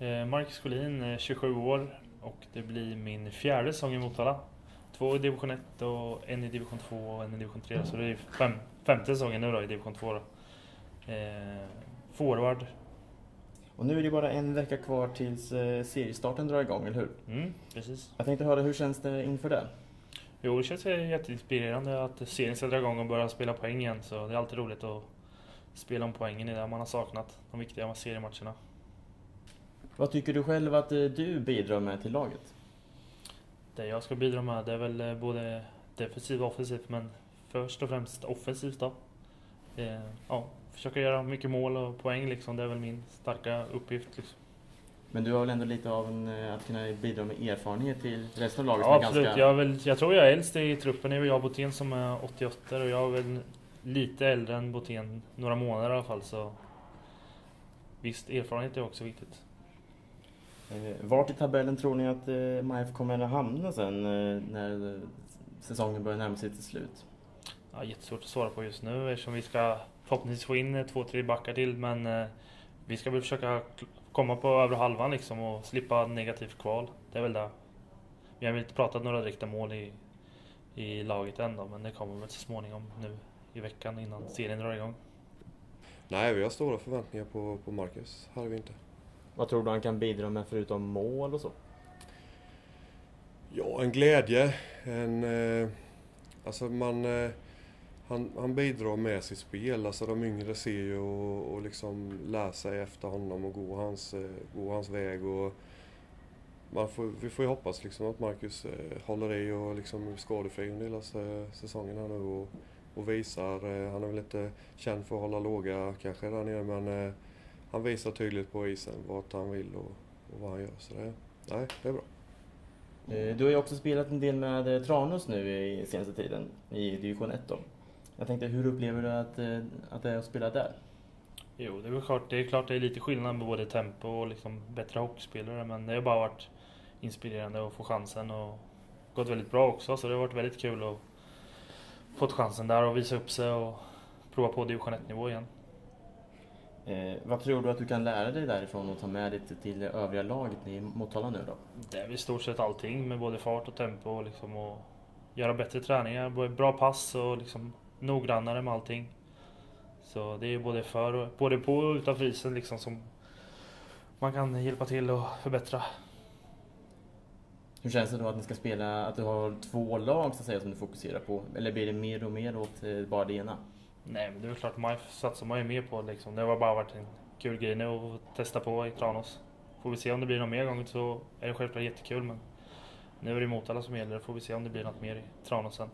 Eh, Marcus Collin, 27 år och det blir min fjärde säsong i Motala. Två i division 1 och en i division 2 och en i division 3. Så det är fem, femte säsongen nu då i division 2. Då. Eh, forward. Och nu är det bara en vecka kvar tills eh, seriestarten drar igång, eller hur? Mm, precis. Jag tänkte höra, hur känns det inför det? Jo, det känns jätteinspirerande att serien ska dra igång och börja spela poäng igen. Så det är alltid roligt att spela om poängen i det man har saknat. De viktiga seriematcherna. Vad tycker du själv att eh, du bidrar med till laget? Det jag ska bidra med det är väl eh, både defensivt och offensivt men först och främst offensivt då. Eh, ja, försöka göra mycket mål och poäng liksom. Det är väl min starka uppgift. Liksom. Men du har väl ändå lite av en, att kunna bidra med erfarenhet till resten av laget? Ja, absolut. Ganska... Jag, väl, jag tror jag är äldst i truppen. Det är jag Botén som är 88 och jag är väl lite äldre än Botén. Några månader i alla fall. Så visst, erfarenhet är också viktigt. Eh, vart i tabellen tror ni att eh, MIF kommer att hamna sen eh, när säsongen börjar närma sig till slut? Ja, jättesvårt att svara på just nu eftersom vi ska förhoppningsvis få in två, tre backar till men vi ska väl försöka komma på övre halvan liksom och slippa negativt kval. Det är väl det. Vi har väl inte pratat några direkta mål i, i laget än då, men det kommer väl så småningom nu i veckan innan serien drar igång. Nej, vi har stora förväntningar på, på Marcus. Har vi inte. Vad tror du han kan bidra med förutom mål och så? Ja, en glädje. En, eh, alltså man, eh, han, han bidrar med sitt spel. Alltså de yngre ser ju och, och liksom lär sig efter honom och går hans, eh, går hans väg. Och man får, vi får ju hoppas liksom att Marcus eh, håller i och liksom är skadefri under hela säsongen här nu. Och, och visar, eh, han är väl inte känd för att hålla låga kanske där nere men eh, han visar tydligt på isen vart han vill och, och vad han gör. Så det, nej, det är bra. Eh, du har ju också spelat en del med eh, Tranås nu i senaste tiden, i division 1 då. Jag tänkte, hur upplever du att, eh, att det är att spela där? Jo, det är klart det är, klart det är lite skillnad med både tempo och liksom bättre hockeyspelare, men det har bara varit inspirerande att få chansen och gått väldigt bra också, så det har varit väldigt kul att fått chansen där och visa upp sig och prova på division 1-nivå igen. Eh, vad tror du att du kan lära dig därifrån och ta med dig till det övriga laget i Motala nu då? Det är i stort sett allting med både fart och tempo och, liksom, och göra bättre träningar, bra pass och liksom noggrannare med allting. Så det är både, för, både på och utanför isen liksom som man kan hjälpa till och förbättra. Hur känns det då att ni ska spela, att du har två lag så att säga som du fokuserar på? Eller blir det mer och mer åt eh, bara det ena? Nej, men det är väl klart, man satsar man ju mer på liksom. Det har bara varit en kul grej nu att testa på i Tranås. Får vi se om det blir någon mer gång så är det självklart jättekul men nu är det Motala som gäller. Får vi se om det blir något mer i Tranås sen.